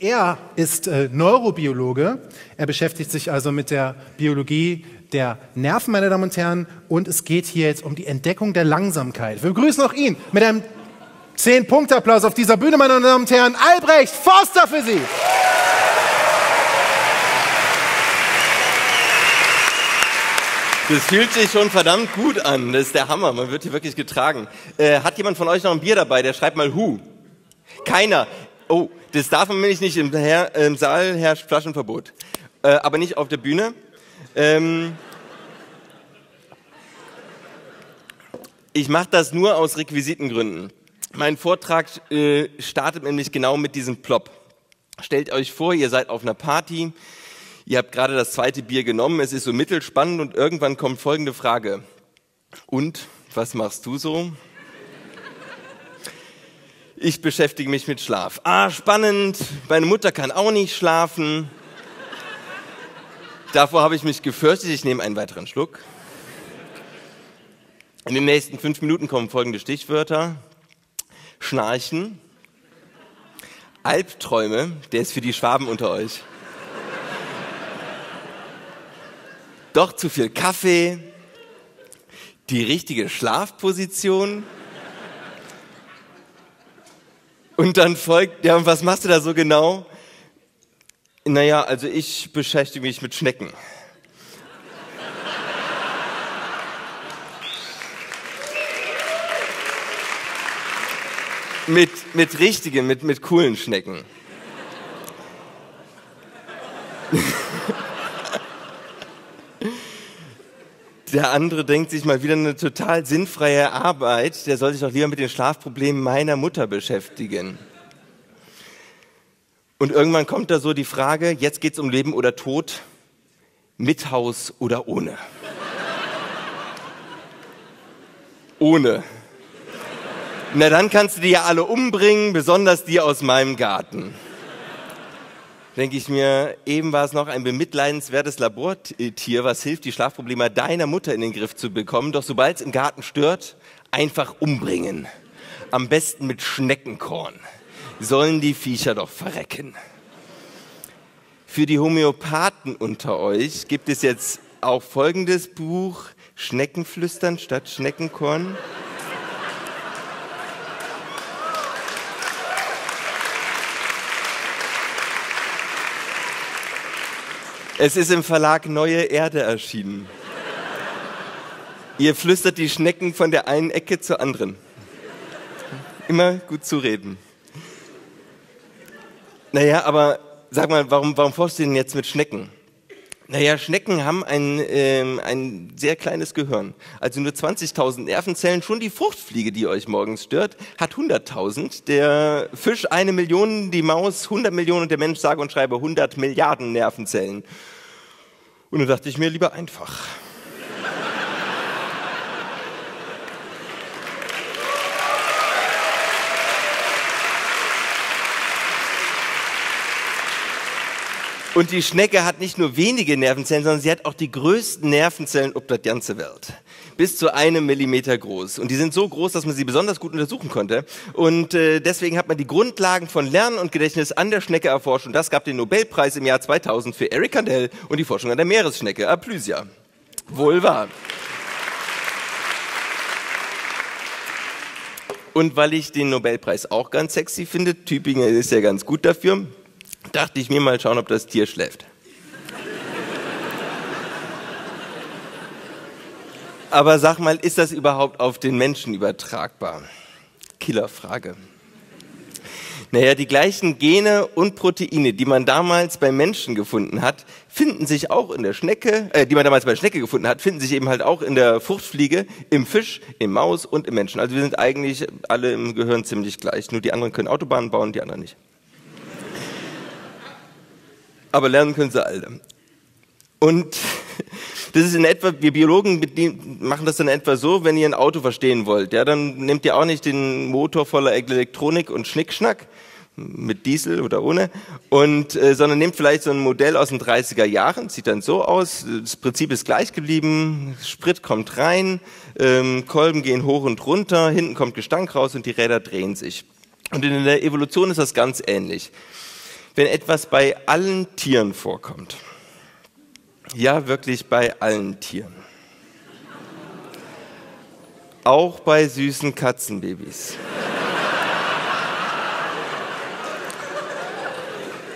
Er ist äh, Neurobiologe. Er beschäftigt sich also mit der Biologie der Nerven, meine Damen und Herren. Und es geht hier jetzt um die Entdeckung der Langsamkeit. Wir begrüßen auch ihn mit einem 10-Punkte-Applaus auf dieser Bühne, meine Damen und Herren. Albrecht Forster für Sie. Das fühlt sich schon verdammt gut an. Das ist der Hammer. Man wird hier wirklich getragen. Äh, hat jemand von euch noch ein Bier dabei? Der schreibt mal Hu. Keiner. Oh, das darf man nämlich nicht im, Her im Saal herrscht Flaschenverbot. Äh, aber nicht auf der Bühne. Ähm, ich mache das nur aus Requisitengründen. Mein Vortrag äh, startet nämlich genau mit diesem Plop. Stellt euch vor, ihr seid auf einer Party, ihr habt gerade das zweite Bier genommen, es ist so mittelspannend und irgendwann kommt folgende Frage. Und, was machst du so? Ich beschäftige mich mit Schlaf. Ah, spannend. Meine Mutter kann auch nicht schlafen. Davor habe ich mich gefürchtet. Ich nehme einen weiteren Schluck. In den nächsten fünf Minuten kommen folgende Stichwörter. Schnarchen. Albträume. Der ist für die Schwaben unter euch. Doch zu viel Kaffee. Die richtige Schlafposition. Und dann folgt, ja, und was machst du da so genau? Naja, also ich beschäftige mich mit Schnecken. mit, mit richtigen, mit, mit coolen Schnecken. Der andere denkt sich mal wieder eine total sinnfreie Arbeit. Der soll sich doch lieber mit den Schlafproblemen meiner Mutter beschäftigen. Und irgendwann kommt da so die Frage, jetzt geht es um Leben oder Tod, mit Haus oder ohne. ohne. Na dann kannst du die ja alle umbringen, besonders die aus meinem Garten denke ich mir, eben war es noch ein bemitleidenswertes Labortier, was hilft, die Schlafprobleme deiner Mutter in den Griff zu bekommen. Doch sobald es im Garten stört, einfach umbringen. Am besten mit Schneckenkorn. Sollen die Viecher doch verrecken. Für die Homöopathen unter euch gibt es jetzt auch folgendes Buch, Schneckenflüstern statt Schneckenkorn. Es ist im Verlag Neue Erde erschienen. Ihr flüstert die Schnecken von der einen Ecke zur anderen. Immer gut zu reden. Naja, aber sag mal, warum, warum forschst du denn jetzt mit Schnecken? Naja, Schnecken haben ein, ähm, ein sehr kleines Gehirn. Also nur 20.000 Nervenzellen. Schon die Fruchtfliege, die euch morgens stört, hat 100.000. Der Fisch eine Million, die Maus 100 Millionen und der Mensch sage und schreibe 100 Milliarden Nervenzellen. Und dann dachte ich mir lieber einfach. Und die Schnecke hat nicht nur wenige Nervenzellen, sondern sie hat auch die größten Nervenzellen auf der ganzen Welt. Bis zu einem Millimeter groß. Und die sind so groß, dass man sie besonders gut untersuchen konnte. Und äh, deswegen hat man die Grundlagen von Lernen und Gedächtnis an der Schnecke erforscht. Und das gab den Nobelpreis im Jahr 2000 für Eric Kandel und die Forschung an der Meeresschnecke, Aplysia. Wohl wahr. Und weil ich den Nobelpreis auch ganz sexy finde, Tübingen ist ja ganz gut dafür, dachte ich mir mal schauen, ob das Tier schläft. Aber sag mal, ist das überhaupt auf den Menschen übertragbar? Killerfrage. Naja, die gleichen Gene und Proteine, die man damals beim Menschen gefunden hat, finden sich auch in der Schnecke, äh, die man damals bei der Schnecke gefunden hat, finden sich eben halt auch in der Fruchtfliege, im Fisch, im Maus und im Menschen. Also wir sind eigentlich alle im Gehirn ziemlich gleich. Nur die anderen können Autobahnen bauen, die anderen nicht aber lernen können sie alle. Und das ist in etwa, wir Biologen machen das dann etwa so, wenn ihr ein Auto verstehen wollt, ja, dann nehmt ihr auch nicht den Motor voller Elektronik und Schnickschnack, mit Diesel oder ohne, und, äh, sondern nehmt vielleicht so ein Modell aus den 30er Jahren, sieht dann so aus, das Prinzip ist gleich geblieben, Sprit kommt rein, ähm, Kolben gehen hoch und runter, hinten kommt Gestank raus und die Räder drehen sich. Und in der Evolution ist das ganz ähnlich. Wenn etwas bei allen Tieren vorkommt. Ja, wirklich bei allen Tieren. Auch bei süßen Katzenbabys.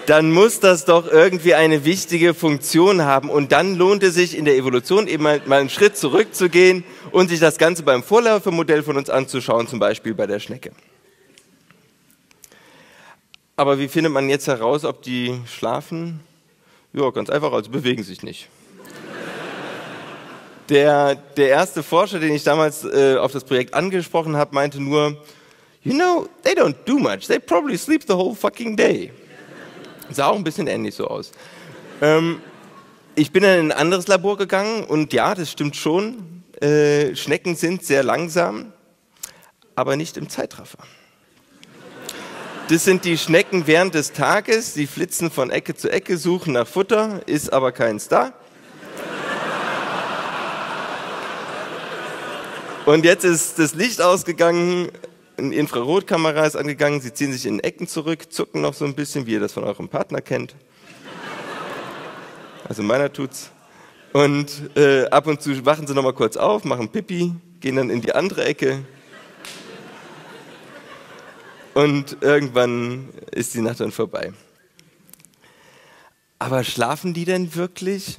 dann muss das doch irgendwie eine wichtige Funktion haben. Und dann lohnt es sich in der Evolution eben mal, einen Schritt zurückzugehen und sich das Ganze beim Vorläufermodell von uns anzuschauen, zum Beispiel bei der Schnecke. Aber wie findet man jetzt heraus, ob die schlafen? Ja, ganz einfach, also bewegen sich nicht. Der, der erste Forscher, den ich damals äh, auf das Projekt angesprochen habe, meinte nur, you know, they don't do much, they probably sleep the whole fucking day. Sah auch ein bisschen ähnlich so aus. Ähm, ich bin in ein anderes Labor gegangen und ja, das stimmt schon. Äh, Schnecken sind sehr langsam, aber nicht im Zeitraffer. Das sind die Schnecken während des Tages, die flitzen von Ecke zu Ecke, suchen nach Futter, ist aber keins da. Und jetzt ist das Licht ausgegangen, eine Infrarotkamera ist angegangen, sie ziehen sich in Ecken zurück, zucken noch so ein bisschen, wie ihr das von eurem Partner kennt. Also meiner tut's. Und äh, ab und zu wachen sie nochmal kurz auf, machen Pipi, gehen dann in die andere Ecke. Und irgendwann ist die Nacht dann vorbei. Aber schlafen die denn wirklich?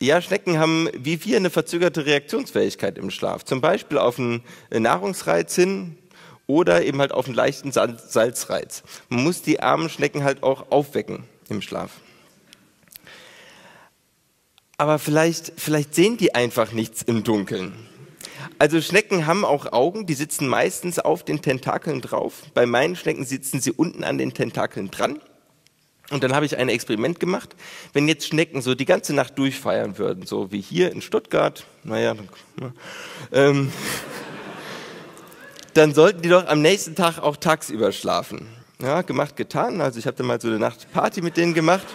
Ja, Schnecken haben wie wir eine verzögerte Reaktionsfähigkeit im Schlaf. Zum Beispiel auf einen Nahrungsreiz hin oder eben halt auf einen leichten Salzreiz. Man muss die armen Schnecken halt auch aufwecken im Schlaf. Aber vielleicht, vielleicht sehen die einfach nichts im Dunkeln. Also Schnecken haben auch Augen, die sitzen meistens auf den Tentakeln drauf. Bei meinen Schnecken sitzen sie unten an den Tentakeln dran. Und dann habe ich ein Experiment gemacht. Wenn jetzt Schnecken so die ganze Nacht durchfeiern würden, so wie hier in Stuttgart, naja, dann, ähm, dann sollten die doch am nächsten Tag auch tagsüber schlafen. Ja, gemacht, getan. Also ich habe dann mal so eine Nacht Party mit denen gemacht.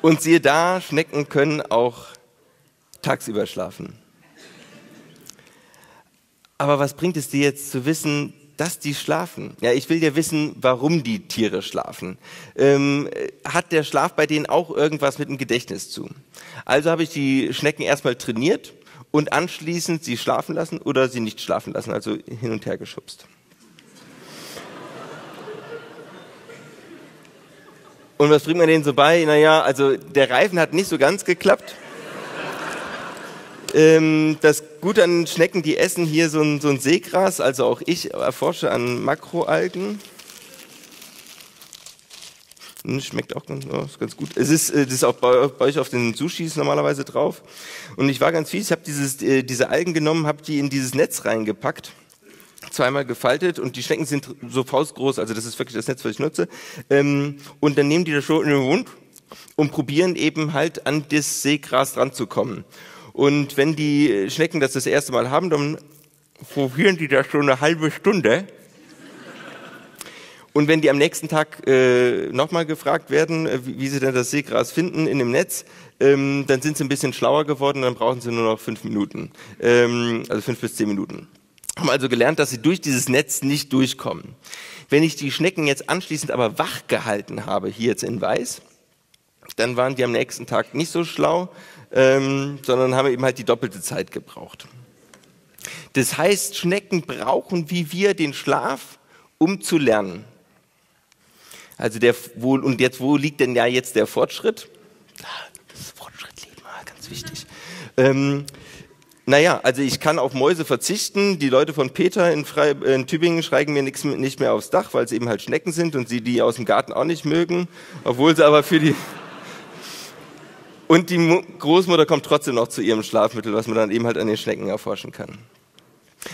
Und siehe da, Schnecken können auch tagsüber schlafen. Aber was bringt es dir jetzt zu wissen, dass die schlafen? Ja, ich will ja wissen, warum die Tiere schlafen. Ähm, hat der Schlaf bei denen auch irgendwas mit dem Gedächtnis zu? Also habe ich die Schnecken erstmal trainiert und anschließend sie schlafen lassen oder sie nicht schlafen lassen, also hin und her geschubst. Und was bringt man denen so bei? Naja, also der Reifen hat nicht so ganz geklappt. Ähm, das Gute an Schnecken, die essen hier so ein, so ein Seegras, also auch ich erforsche an Makroalgen. Hm, schmeckt auch ganz, oh, ganz gut. Es ist, äh, das ist auch bei, bei, euch auf den Sushis normalerweise drauf. Und ich war ganz fies, ich habe äh, diese Algen genommen, habe die in dieses Netz reingepackt zweimal gefaltet und die Schnecken sind so faustgroß, also das ist wirklich das Netz, was ich nutze. Ähm, und dann nehmen die das schon in den Mund und probieren eben halt an das Seegras ranzukommen. Und wenn die Schnecken das das erste Mal haben, dann probieren die das schon eine halbe Stunde und wenn die am nächsten Tag äh, nochmal gefragt werden, äh, wie, wie, sie denn das Seegras finden in dem Netz, ähm, dann sind sie ein bisschen schlauer geworden, dann brauchen sie nur noch fünf Minuten, ähm, also fünf bis zehn Minuten. Haben also gelernt, dass sie durch dieses Netz nicht durchkommen. Wenn ich die Schnecken jetzt anschließend aber wach gehalten habe, hier jetzt in Weiß, dann waren die am nächsten Tag nicht so schlau, ähm, sondern haben eben halt die doppelte Zeit gebraucht. Das heißt, Schnecken brauchen wie wir den Schlaf, um zu lernen. Also der, wo, und jetzt, wo liegt denn ja jetzt der Fortschritt? Das Fortschritt liegt ganz wichtig. Ähm, naja, also ich kann auf Mäuse verzichten. Die Leute von Peter in, Frei, in Tübingen schreiben mir nix, nicht mehr aufs Dach, weil es eben halt Schnecken sind und sie die aus dem Garten auch nicht mögen, obwohl sie aber für die... Und die Großmutter kommt trotzdem noch zu ihrem Schlafmittel, was man dann eben halt an den Schnecken erforschen kann.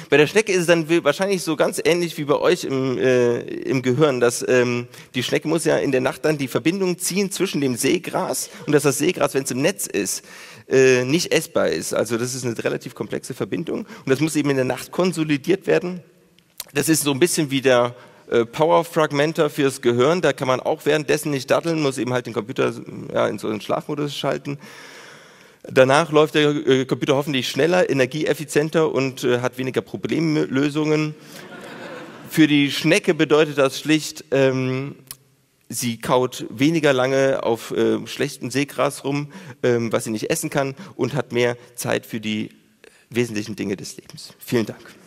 Bei der Schnecke ist es dann wahrscheinlich so ganz ähnlich wie bei euch im, äh, im Gehirn, dass ähm, die Schnecke muss ja in der Nacht dann die Verbindung ziehen zwischen dem Seegras und dass das Seegras, wenn es im Netz ist, äh, nicht essbar ist. Also das ist eine relativ komplexe Verbindung und das muss eben in der Nacht konsolidiert werden. Das ist so ein bisschen wie der äh, Power Fragmenter fürs Gehirn. Da kann man auch währenddessen nicht datteln, muss eben halt den Computer ja, in so einen Schlafmodus schalten. Danach läuft der äh, Computer hoffentlich schneller, energieeffizienter und äh, hat weniger Problemlösungen. Für die Schnecke bedeutet das schlicht, ähm, sie kaut weniger lange auf äh, schlechtem Seegras rum, ähm, was sie nicht essen kann, und hat mehr Zeit für die wesentlichen Dinge des Lebens. Vielen Dank.